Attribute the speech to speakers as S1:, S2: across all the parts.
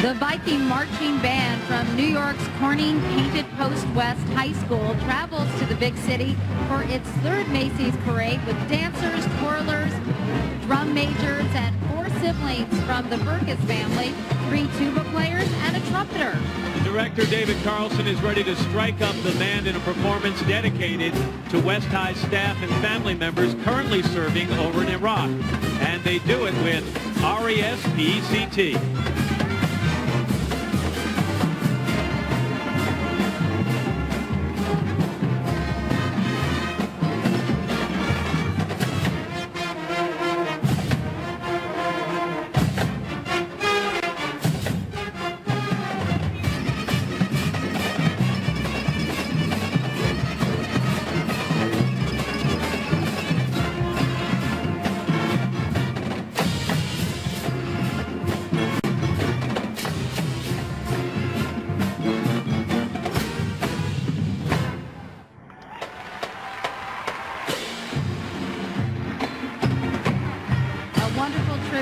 S1: The Viking Marching Band from New York's Corning Painted Post West High School travels to the big city for its third Macy's parade with dancers, twirlers, drum majors, and four siblings from the Burkus family, three tuba players, and a trumpeter.
S2: Director David Carlson is ready to strike up the band in a performance dedicated to West High staff and family members currently serving over in Iraq. And they do it with R-E-S-P-E-C-T.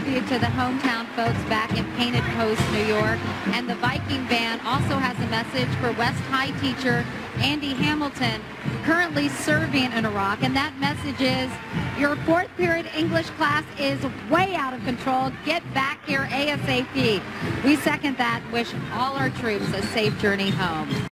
S1: Tribute to the hometown folks back in Painted Post, New York. And the Viking Band also has a message for West High teacher Andy Hamilton, currently serving in Iraq. And that message is, your fourth period English class is way out of control. Get back here ASAP. We second that. Wish all our troops a safe journey home.